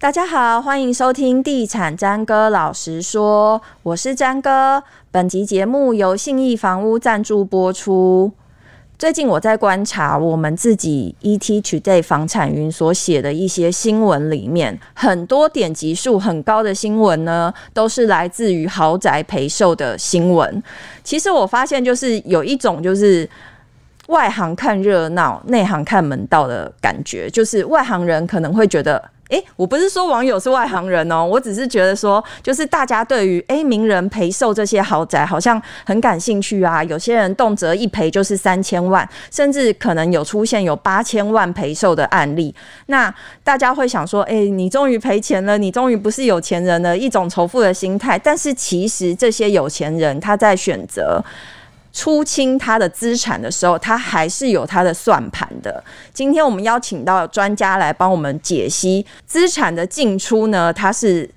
大家好，欢迎收听《地产詹哥老实说》，我是詹哥。本集节目由信义房屋赞助播出。最近我在观察我们自己 ET Today 房产云所写的一些新闻里面，很多点击数很高的新闻呢，都是来自于豪宅陪售的新闻。其实我发现，就是有一种就是外行看热闹，内行看门道的感觉，就是外行人可能会觉得。诶，我不是说网友是外行人哦，我只是觉得说，就是大家对于诶名人陪售这些豪宅好像很感兴趣啊。有些人动辄一赔就是三千万，甚至可能有出现有八千万陪售的案例。那大家会想说，诶，你终于赔钱了，你终于不是有钱人了，一种仇富的心态。但是其实这些有钱人他在选择。出清他的资产的时候，他还是有他的算盘的。今天我们邀请到专家来帮我们解析资产的进出呢，它是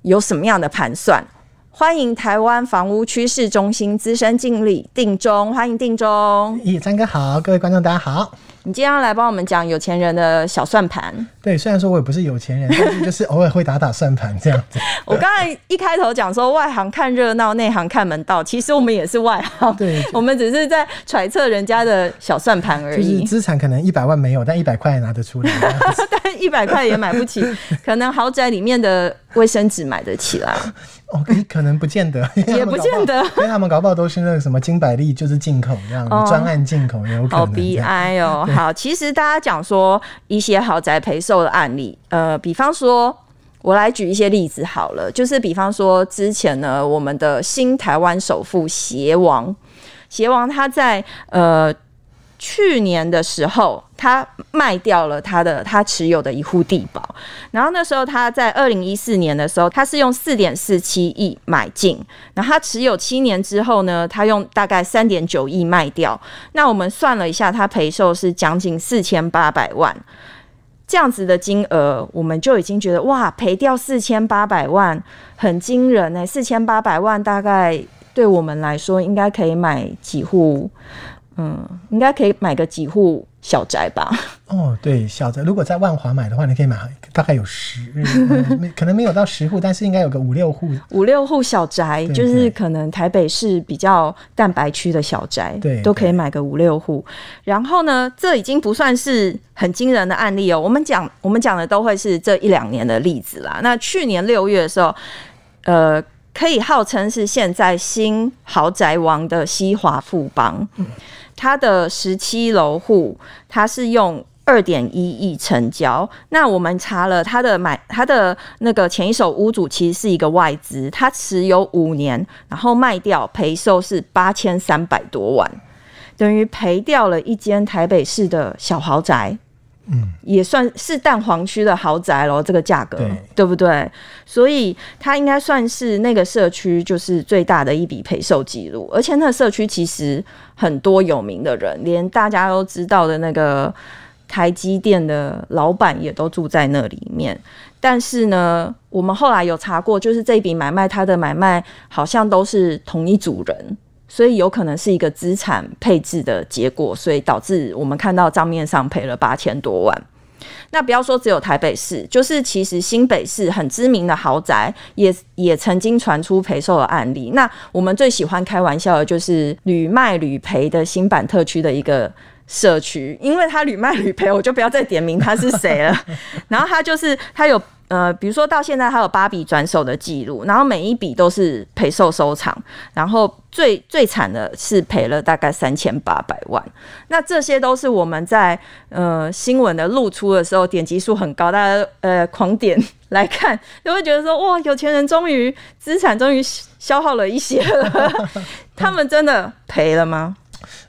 有什么样的盘算？欢迎台湾房屋趋势中心资深经理定中，欢迎定中。咦，张哥好，各位观众大家好。你今天要来帮我们讲有钱人的小算盘。对，虽然说我也不是有钱人，但是 就是偶尔会打打算盘这样子。我刚才一开头讲说外行看热闹，内行看门道，其实我们也是外行。对，我们只是在揣测人家的小算盘而已。就是资产可能一百万没有，但一百块拿得出来。但一百块也买不起，可能豪宅里面的卫生纸买得起来。哦，可能不见得，也不见得，因为他们搞不好都是那个什么金百利，就是进口这样子，专案进口也有可能。好悲哀哦。好，其实大家讲说一些豪宅陪售的案例，呃，比方说，我来举一些例子好了，就是比方说之前呢，我们的新台湾首富邪王，邪王他在呃。去年的时候，他卖掉了他的他持有的一户地保，然后那时候他在二零一四年的时候，他是用四点四七亿买进，然后他持有七年之后呢，他用大概三点九亿卖掉。那我们算了一下，他赔售是将近四千八百万，这样子的金额，我们就已经觉得哇，赔掉四千八百万很惊人哎，四千八百万大概对我们来说，应该可以买几户。嗯，应该可以买个几户小宅吧？哦，对，小宅如果在万华买的话，你可以买大概有十，可能没有到十户，但是应该有个五六户。五六户小宅，就是可能台北市比较蛋白区的小宅，对，都可以买个五六户。然后呢，这已经不算是很惊人的案例哦。我们讲，我们讲的都会是这一两年的例子啦。那去年六月的时候，呃，可以号称是现在新豪宅王的西华富邦。它的十七楼户，它是用二点一亿成交。那我们查了，它的买它的那个前一手屋主其实是一个外资，他持有五年，然后卖掉赔售是八千三百多万，等于赔掉了一间台北市的小豪宅。嗯，也算是蛋黄区的豪宅喽，这个价格，对不对？所以它应该算是那个社区就是最大的一笔赔售记录，而且那个社区其实很多有名的人，连大家都知道的那个台积电的老板也都住在那里面。但是呢，我们后来有查过，就是这笔买卖，它的买卖好像都是同一组人。所以有可能是一个资产配置的结果，所以导致我们看到账面上赔了八千多万。那不要说只有台北市，就是其实新北市很知名的豪宅也也曾经传出赔售的案例。那我们最喜欢开玩笑的就是屡卖屡赔的新版特区的一个社区，因为他屡卖屡赔，我就不要再点名他是谁了。然后他就是他有。呃，比如说到现在他有八笔转手的记录，然后每一笔都是赔售收场，然后最最惨的是赔了大概三千八百万。那这些都是我们在呃新闻的露出的时候点击数很高，大家呃狂点来看，就会觉得说哇，有钱人终于资产终于消耗了一些了，他们真的赔了吗？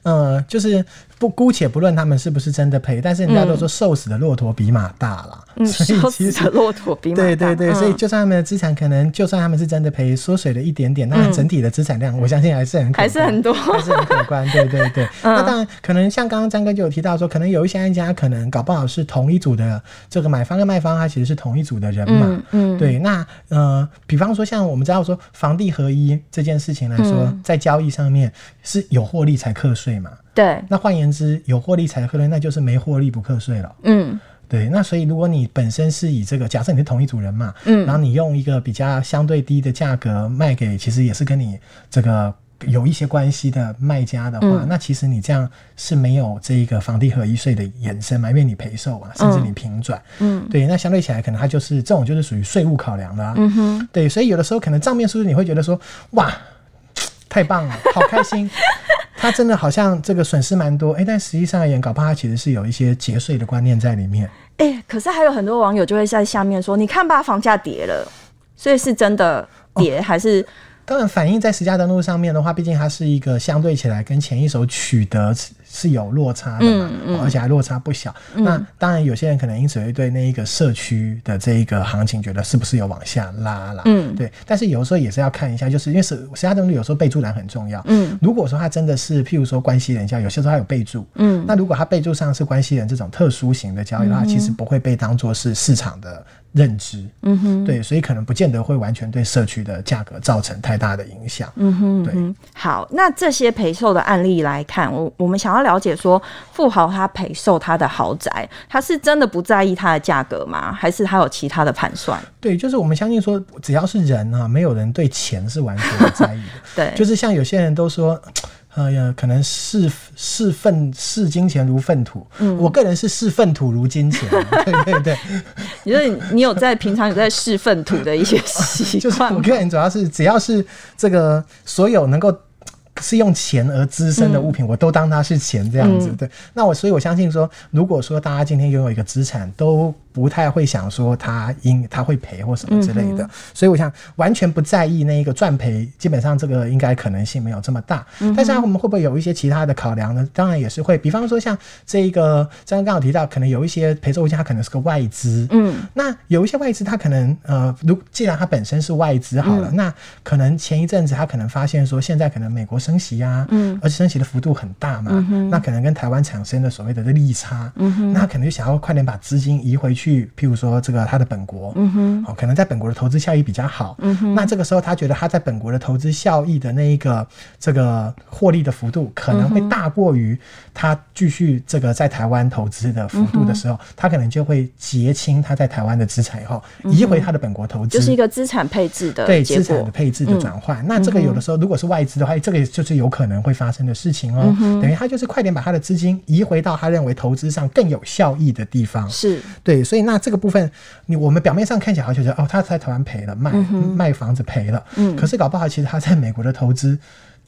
呃，就是。不姑且不论他们是不是真的赔，但是人家都说瘦死的骆驼比马大了，所以其实骆驼比马大。对对对，所以就算他们的资产可能，就算他们是真的赔缩水了一点点，那整体的资产量，我相信还是很还是很多，还是很可观。对对对，那当然可能像刚刚张哥就有提到说，可能有一些案家可能搞不好是同一组的这个买方跟卖方，他其实是同一组的人嘛。嗯，对。那呃，比方说像我们知道说房地合一这件事情来说，在交易上面是有获利才课税嘛。对，那换言之，有获利才课税，那就是没获利不课税了。嗯，对，那所以如果你本身是以这个，假设你是同一组人嘛，嗯，然后你用一个比较相对低的价格卖给，其实也是跟你这个有一些关系的卖家的话，那其实你这样是没有这一个房地合一税的延伸嘛，因为你赔售啊，甚至你平转，嗯，对，那相对起来可能它就是这种就是属于税务考量的，嗯哼，对，所以有的时候可能账面是不是你会觉得说，哇，太棒了，好开心。他真的好像这个损失蛮多，哎，但实际上而言，搞不好他其实是有一些节税的观念在里面。哎，可是还有很多网友就会在下面说：“你看吧，房价跌了，所以是真的跌还是？”当然，反映在实价登录上面的话，毕竟它是一个相对起来跟前一手取得是有落差的嘛，而且还落差不小。那当然，有些人可能因此会对那一个社区的这一个行情觉得是不是有往下拉啦？嗯，对。但是有时候也是要看一下，就是因为是其他东西有时候备注栏很重要。嗯，如果说它真的是譬如说关系人交易，有些时候它有备注。嗯，那如果它备注上是关系人这种特殊型的交易的话，其实不会被当做是市场的。认知，嗯哼，对，所以可能不见得会完全对社区的价格造成太大的影响，嗯哼，对。好，那这些陪售的案例来看，我我们想要了解说，富豪他陪售他的豪宅，他是真的不在意它的价格吗？还是他有其他的盘算？对，就是我们相信说，只要是人啊，没有人对钱是完全不在意的。对，就是像有些人都说。哎呀，可能视视粪视金钱如粪土，嗯，我个人是视粪土如金钱，对对对。你说你有在平常有在视粪土的一些习惯？我个人主要是只要是这个所有能够是用钱而滋生的物品，我都当它是钱这样子。对，那我所以我相信说，如果说大家今天拥有一个资产都。不太会想说他应他会赔或什么之类的，所以我想完全不在意那一个赚赔，基本上这个应该可能性没有这么大。但是我们会不会有一些其他的考量呢？当然也是会，比方说像这一个，刚刚刚好提到，可能有一些陪售物件，它可能是个外资。嗯，那有一些外资，它可能呃，如既然它本身是外资好了，那可能前一阵子它可能发现说，现在可能美国升息啊，嗯，而且升息的幅度很大嘛，那可能跟台湾产生的所谓的利差，嗯哼，那可能就想要快点把资金移回去。去，譬如说这个他的本国，嗯哼，哦，可能在本国的投资效益比较好，嗯哼，那这个时候他觉得他在本国的投资效益的那一个这个获利的幅度可能会大过于他继续这个在台湾投资的幅度的时候，他可能就会结清他在台湾的资产以后移回他的本国投资，就是一个资产配置的对资产的配置的转换。那这个有的时候如果是外资的话，这个就是有可能会发生的事情哦。等于他就是快点把他的资金移回到他认为投资上更有效益的地方，是。对，所以。那这个部分，你我们表面上看起来好像觉得哦，他在台湾赔了，卖卖房子赔了，嗯，可是搞不好其实他在美国的投资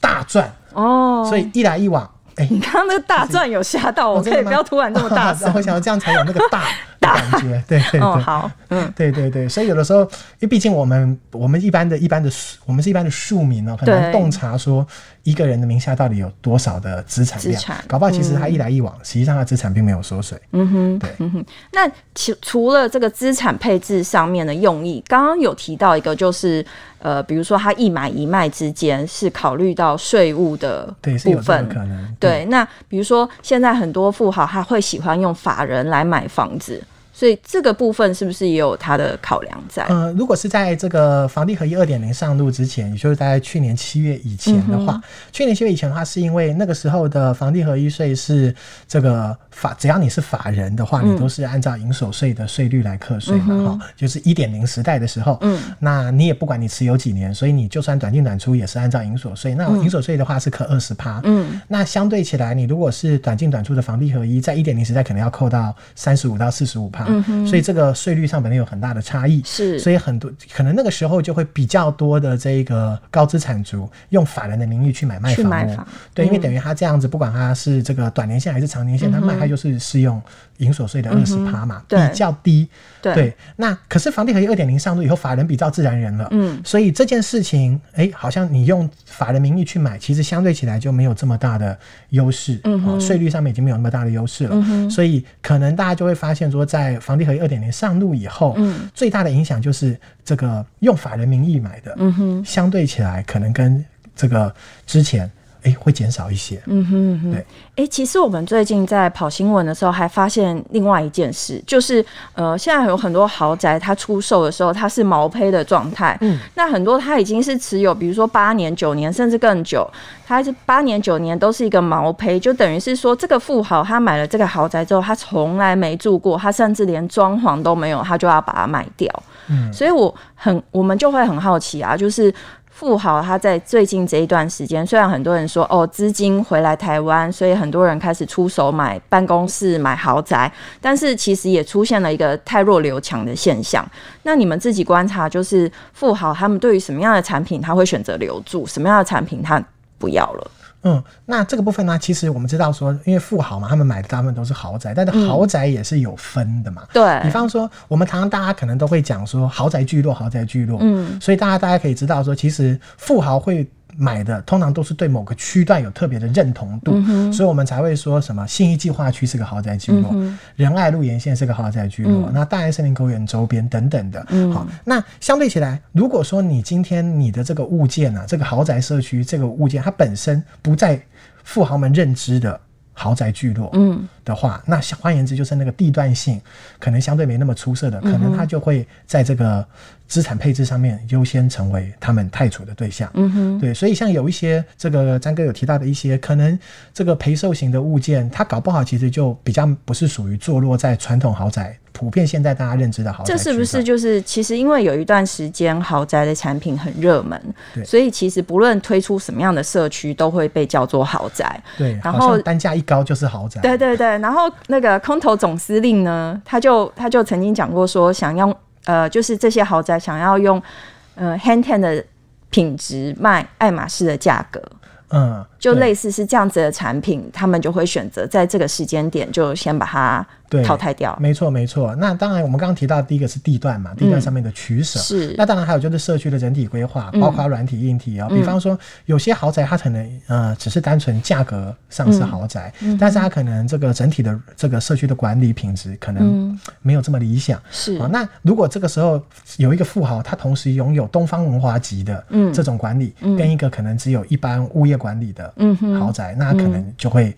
大赚。哦，所以一来一往，哎，你刚刚那个大赚有吓到我，可以不要突然这么大声，我想要这样才有那个大。感觉对 对对，好，嗯，对对对，所以有的时候，因为毕竟我们我们一般的一般的我们是一般的庶民哦，很难洞察说一个人的名下到底有多少的资产量，搞不好其实他一来一往，实际上他资产并没有缩水。嗯哼，对，嗯哼。那除除了这个资产配置上面的用意，刚刚有提到一个，就是呃，比如说他一买一卖之间是考虑到税务的部分，可能对。那比如说现在很多富豪他会喜欢用法人来买房子。所以这个部分是不是也有它的考量在？呃，如果是在这个房地合一二点零上路之前，也就是在去年七月以前的话，去年七月以前的话，是因为那个时候的房地合一税是这个法，只要你是法人的话，你都是按照营所税的税率来课税嘛，哈，就是一点零时代的时候，嗯，那你也不管你持有几年，所以你就算短进短出也是按照营所税。那营所税的话是扣二十趴，嗯，那相对起来，你如果是短进短出的房地合一，在一点零时代可能要扣到三十五到四十五趴。所以这个税率上本来有很大的差异，是，所以很多可能那个时候就会比较多的这个高资产族用法人的名义去买卖房屋，对，因为等于他这样子，不管他是这个短年限还是长年限，他卖他就是适用营所税的二十趴嘛，比较低，对。那可是房地合一二点零上路以后，法人比照自然人了，嗯，所以这件事情，哎，好像你用法人名义去买，其实相对起来就没有这么大的优势，嗯，税率上面已经没有那么大的优势了，嗯所以可能大家就会发现说，在房地合一二点零上路以后，嗯，最大的影响就是这个用法人名义买的，嗯哼，相对起来可能跟这个之前哎会减少一些。嗯哼哼，对。哎，其实我们最近在跑新闻的时候，还发现另外一件事，就是呃，现在有很多豪宅，它出售的时候它是毛坯的状态。嗯，那很多它已经是持有，比如说八年、九年，甚至更久，它是八年、九年都是一个毛坯，就等于是说这个富豪他买了这个豪宅之后，他从来没住过，他甚至连装潢都没有，他就要把它卖掉。嗯，所以我很，我们就会很好奇啊，就是。富豪他在最近这一段时间，虽然很多人说哦资金回来台湾，所以很多人开始出手买办公室、买豪宅，但是其实也出现了一个太弱留强的现象。那你们自己观察，就是富豪他们对于什么样的产品他会选择留住，什么样的产品他不要了？嗯，那这个部分呢，其实我们知道说，因为富豪嘛，他们买的大部分都是豪宅，但是豪宅也是有分的嘛。对，比方说，我们常常大家可能都会讲说，豪宅聚落，豪宅聚落。嗯，所以大家大家可以知道说，其实富豪会。买的通常都是对某个区段有特别的认同度，所以我们才会说什么信义计划区是个豪宅聚落，仁爱路沿线是个豪宅聚落，那大安森林公园周边等等的。好，那相对起来，如果说你今天你的这个物件啊，这个豪宅社区这个物件，它本身不在富豪们认知的。豪宅聚落，嗯的话，那换言之就是那个地段性可能相对没那么出色的，可能它就会在这个资产配置上面优先成为他们太除的对象。嗯哼，对，所以像有一些这个张哥有提到的一些可能这个陪售型的物件，它搞不好其实就比较不是属于坐落在传统豪宅。普遍现在大家认知的豪宅，这是不是就是其实因为有一段时间豪宅的产品很热门，对，所以其实不论推出什么样的社区，都会被叫做豪宅。对，然后单价一高就是豪宅。对对对，然后那个空投总司令呢，他就他就曾经讲过说，想用呃，就是这些豪宅想要用呃 hand ten 的品质卖爱马仕的价格。嗯，就类似是这样子的产品，他们就会选择在这个时间点就先把它淘汰掉。没错，没错。那当然，我们刚刚提到第一个是地段嘛，地段上面的取舍。是。那当然还有就是社区的整体规划，包括软体、硬体啊。比方说，有些豪宅它可能呃只是单纯价格上是豪宅，但是它可能这个整体的这个社区的管理品质可能没有这么理想。是。啊，那如果这个时候有一个富豪，他同时拥有东方文华级的这种管理，跟一个可能只有一般物业。管理的嗯豪宅，那可能就会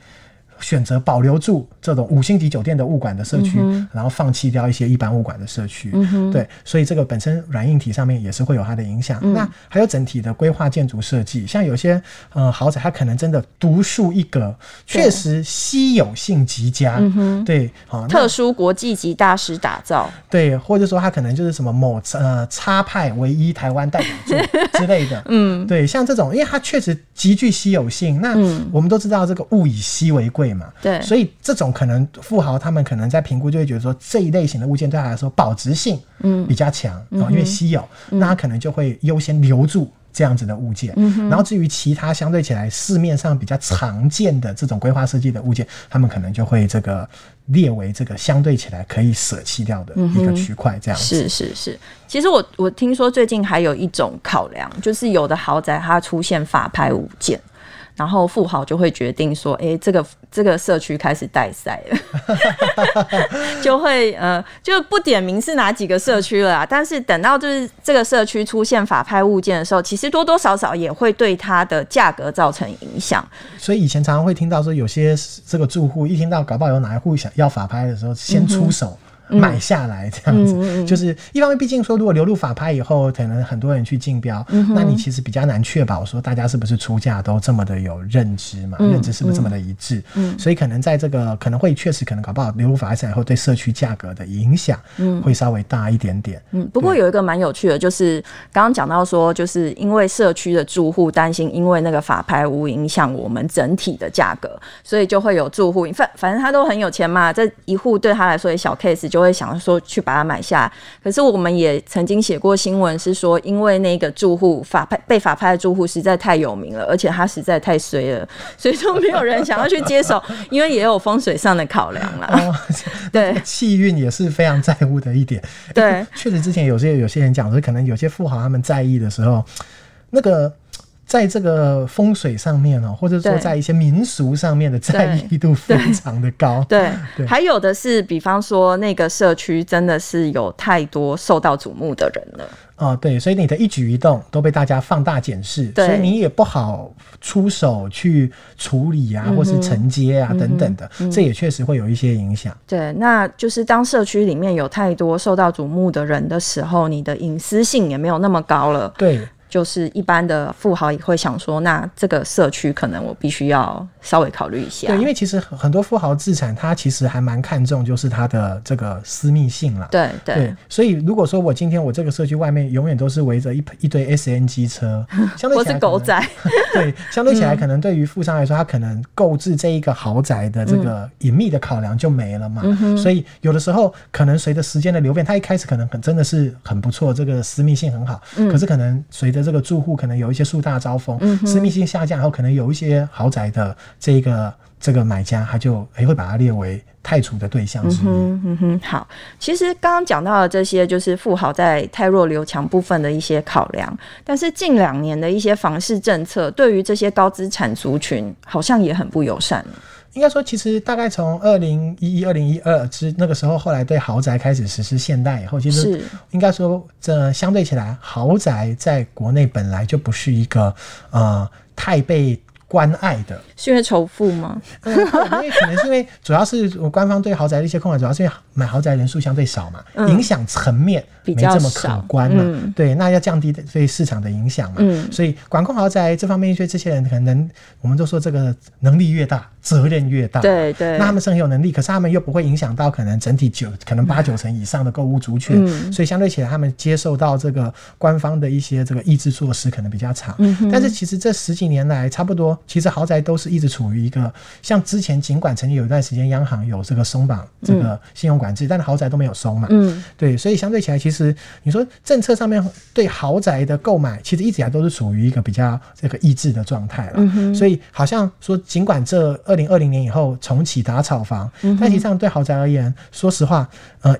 选择保留住这种五星级酒店的物管的社区，然后放弃掉一些一般物管的社区。对，所以这个本身软硬体上面也是会有它的影响。那还有整体的规划建筑设计，像有些呃豪宅，它可能真的独树一格，确实稀有性极佳。对，好，特殊国际级大师打造。对，或者说它可能就是什么某呃插派唯一台湾代表作之类的。嗯，对，像这种，因为它确实。极具稀有性，那我们都知道这个物以稀为贵嘛，对，所以这种可能富豪他们可能在评估就会觉得说这一类型的物件对他来说保值性嗯。比较强啊，因为稀有，那他可能就会优先留住这样子的物件，然后至于其他相对起来市面上比较常见的这种规划设计的物件，他们可能就会这个列为这个相对起来可以舍弃掉的一个区块，这样是是是。其实我我听说最近还有一种考量，就是有的豪宅它出现法拍物件，然后富豪就会决定说，哎，这个这个社区开始带赛了，就会呃就不点名是哪几个社区了，但是等到就是这个社区出现法拍物件的时候，其实多多少少也会对它的价格造成影响。所以以前常常会听到说，有些这个住户一听到搞不好有哪一户想要法拍的时候，先出手。买下来这样子，就是一方面，毕竟说如果流入法拍以后，可能很多人去竞标，那你其实比较难确保说大家是不是出价都这么的有认知嘛，认知是不是这么的一致？嗯，所以可能在这个可能会确实可能搞不好流入法拍以后，对社区价格的影响，嗯，会稍微大一点点。嗯，不过有一个蛮有趣的，就是刚刚讲到说，就是因为社区的住户担心，因为那个法拍屋影响我们整体的价格，所以就会有住户反反正他都很有钱嘛，这一户对他来说也小 case 就。会想说去把它买下，可是我们也曾经写过新闻，是说因为那个住户法拍被法拍的住户实在太有名了，而且他实在太衰了，所以说没有人想要去接手，因为也有风水上的考量啦。对，气运也是非常在乎的一点。对，确实之前有些有些人讲说，可能有些富豪他们在意的时候，那个。在这个风水上面哦，或者说在一些民俗上面的在意度非常的高。对，还有的是，比方说那个社区真的是有太多受到瞩目的人了。哦，对，所以你的一举一动都被大家放大检视，所以你也不好出手去处理啊，或是承接啊等等的，这也确实会有一些影响。对，那就是当社区里面有太多受到瞩目的人的时候，你的隐私性也没有那么高了。对。就是一般的富豪也会想说，那这个社区可能我必须要稍微考虑一下。对，因为其实很多富豪资产，他其实还蛮看重就是他的这个私密性了。对对。所以如果说我今天我这个社区外面永远都是围着一一堆 SNG 车，相对起来，狗仔。对，相对起来，可能对于富商来说，他可能购置这一个豪宅的这个隐秘的考量就没了嘛。所以有的时候可能随着时间的流变，他一开始可能很真的是很不错，这个私密性很好。嗯。可是可能随着这个住户可能有一些树大招风，私密性下降，然后可能有一些豪宅的这个这个买家，他就也会把它列为太除的对象之一。嗯哼，好，其实刚刚讲到的这些，就是富豪在太弱留强部分的一些考量，但是近两年的一些房市政策，对于这些高资产族群，好像也很不友善。应该说，其实大概从二零一一、二零一二之那个时候，后来对豪宅开始实施现代以后，其实应该说，这相对起来，豪宅在国内本来就不是一个呃太被。关爱的，是因为仇富吗？因为可能是因为主要是我官方对豪宅的一些控管，主要是因为买豪宅人数相对少嘛，影响层面没这么可观嘛。对，那要降低对市场的影响嘛。所以管控豪宅这方面，因为这些人可能我们都说这个能力越大，责任越大。对对。那他们是很有能力，可是他们又不会影响到可能整体九可能八九成以上的购物族群，所以相对起来，他们接受到这个官方的一些这个抑制措施可能比较长。但是其实这十几年来，差不多。其实豪宅都是一直处于一个像之前，尽管曾经有一段时间央行有这个松绑这个信用管制，但是豪宅都没有松嘛。嗯，对，所以相对起来，其实你说政策上面对豪宅的购买，其实一直以来都是处于一个比较这个抑制的状态了。嗯所以好像说，尽管这二零二零年以后重启打炒房，但实际上对豪宅而言，说实话，呃。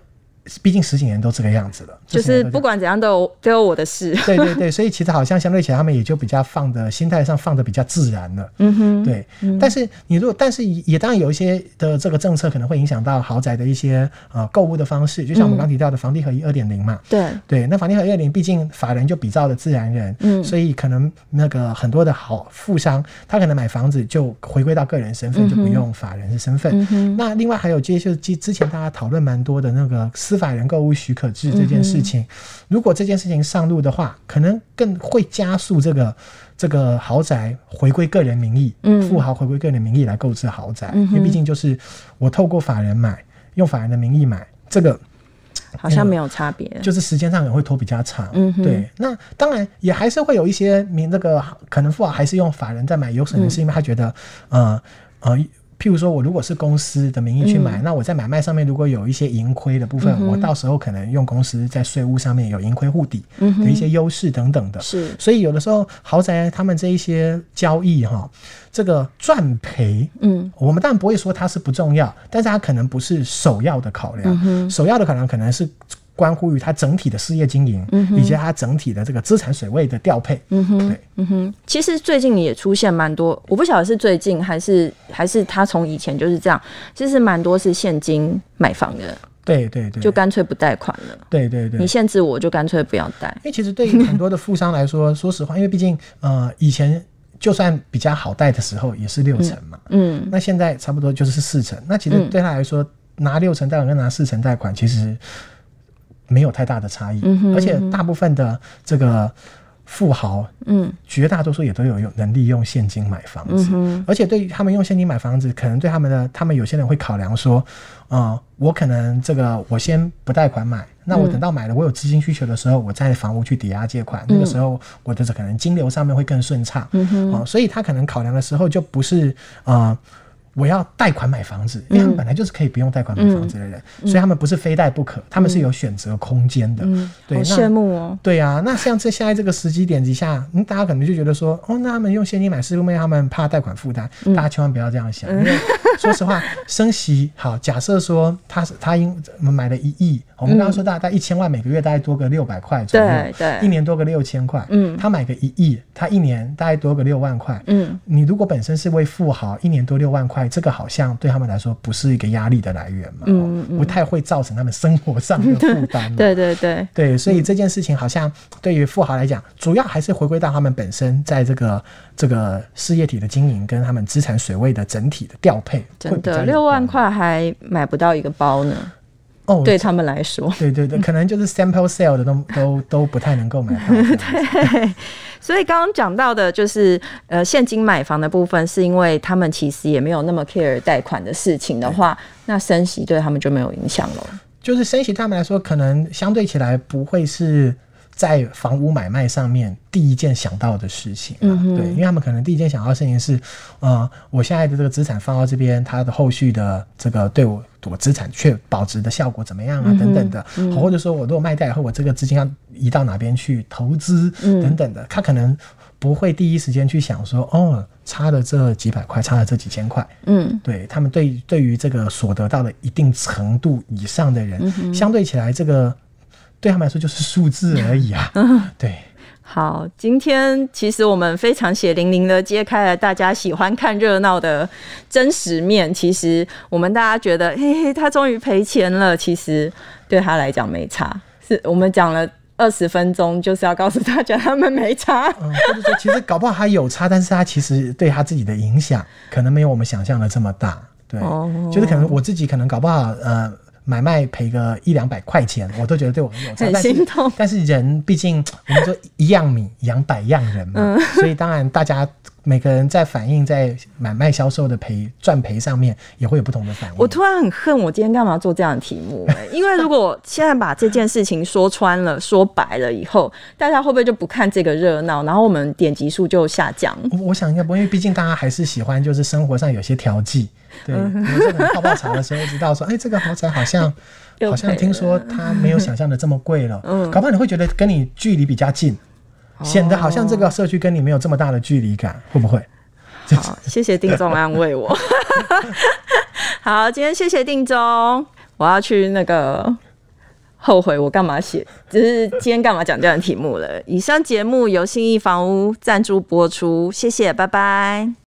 毕竟十几年都这个样子了，就是不管怎样都有都有我的事。对对对，所以其实好像相对起来，他们也就比较放的心态上放的比较自然了。嗯哼，对。但是你如果，但是也当然有一些的这个政策可能会影响到豪宅的一些呃购物的方式，就像我们刚提到的房地合一二点零嘛。对对，那房地合一二点零，毕竟法人就比照的自然人，嗯，所以可能那个很多的好富商，他可能买房子就回归到个人身份，就不用法人的身份。那另外还有接就是之前大家讨论蛮多的那个。司法人购物许可制这件事情，如果这件事情上路的话，可能更会加速这个这个豪宅回归个人名义，嗯，富豪回归个人名义来购置豪宅，因为毕竟就是我透过法人买，用法人的名义买，这个好像没有差别，就是时间上也会拖比较长，嗯，对。那当然也还是会有一些民这个可能富豪还是用法人在买，有可能是因为他觉得，呃呃。譬如说，我如果是公司的名义去买，那我在买卖上面如果有一些盈亏的部分，我到时候可能用公司在税务上面有盈亏护底的一些优势等等的。是，所以有的时候豪宅他们这一些交易哈，这个赚赔，嗯，我们当然不会说它是不重要，但是它可能不是首要的考量，首要的考量可能是。关乎于他整体的事业经营，以及他整体的这个资产水位的调配。嗯哼，对，嗯哼。其实最近也出现蛮多，我不晓得是最近还是还是他从以前就是这样。其实蛮多是现金买房的。对对对，就干脆不贷款了。对对对，你限制我就干脆不要贷。因为其实对于很多的富商来说，说实话，因为毕竟呃以前就算比较好贷的时候也是六成嘛，嗯，那现在差不多就是四成。那其实对他来说，拿六成贷款跟拿四成贷款其实。没有太大的差异，而且大部分的这个富豪，嗯，绝大多数也都有用能力用现金买房子，而且对于他们用现金买房子，可能对他们的，他们有些人会考量说，啊，我可能这个我先不贷款买，那我等到买了我有资金需求的时候，我在房屋去抵押借款，那个时候我的这可能金流上面会更顺畅，嗯哼，所以他可能考量的时候就不是啊。我要贷款买房子，因为他们本来就是可以不用贷款买房子的人，所以他们不是非贷不可，他们是有选择空间的。对，好羡慕哦。对啊，那像这现在这个时机点之下，嗯，大家可能就觉得说，哦，那他们用现金买是因为他们怕贷款负担，大家千万不要这样想，因为说实话，升息好，假设说他是他应买了一亿，我们刚刚说大概一千万每个月大概多个六百块左右，对对，一年多个六千块，嗯，他买个一亿，他一年大概多个六万块，嗯，你如果本身是位富豪，一年多六万块，这个好像。对他们来说不是一个压力的来源嘛，嗯不太会造成他们生活上的负担。对对对对，所以这件事情好像对于富豪来讲，主要还是回归到他们本身在这个这个事业体的经营跟他们资产水位的整体的调配。真的，六万块还买不到一个包呢。哦，对他们来说，对对对，可能就是 sample sale 的都都都不太能够买到。对，所以刚刚讲到的就是呃现金买房的部分，是因为他们其实也没有那么 care 贷款的事情的话，那升息对他们就没有影响了。就是升息对他们来说，可能相对起来不会是。在房屋买卖上面，第一件想到的事情，嗯对，因为他们可能第一件想到的事情是，呃，我现在的这个资产放到这边，它的后续的这个对我我资产确保值的效果怎么样啊？等等的，或者说我如果卖掉以后，我这个资金要移到哪边去投资？等等的，他可能不会第一时间去想说，哦，差了这几百块，差了这几千块，嗯，对他们对对于这个所得到的一定程度以上的人，相对起来这个。对他们来说就是数字而已啊。对，好，今天其实我们非常血淋淋的揭开了大家喜欢看热闹的真实面。其实我们大家觉得，嘿嘿，他终于赔钱了。其实对他来讲没差。是我们讲了二十分钟，就是要告诉大家他们没差。嗯，或者说其实搞不好他有差，但是他其实对他自己的影响可能没有我们想象的这么大。对，就是可能我自己可能搞不好，呃。买卖赔个一两百块钱，我都觉得对我很有差，很心痛。但是人毕竟我们说一样米养百样人嘛，所以当然大家每个人在反应在买卖销售的赔赚赔上面也会有不同的反应。我突然很恨我今天干嘛做这样的题目？因为如果现在把这件事情说穿了、说白了以后，大家会不会就不看这个热闹，然后我们点击数就下降？我想应该不会，因为毕竟大家还是喜欢就是生活上有些调剂。对，你这个泡泡茶的时候知道说，哎，这个豪宅好像，好像听说它没有想象的这么贵了。嗯，搞不好你会觉得跟你距离比较近，显得好像这个社区跟你没有这么大的距离感，会不会？好，谢谢定中安慰我。好，今天谢谢定中，我要去那个后悔我干嘛写，就是今天干嘛讲这样的题目了。以上节目由信义房屋赞助播出，谢谢，拜拜。